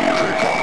Music.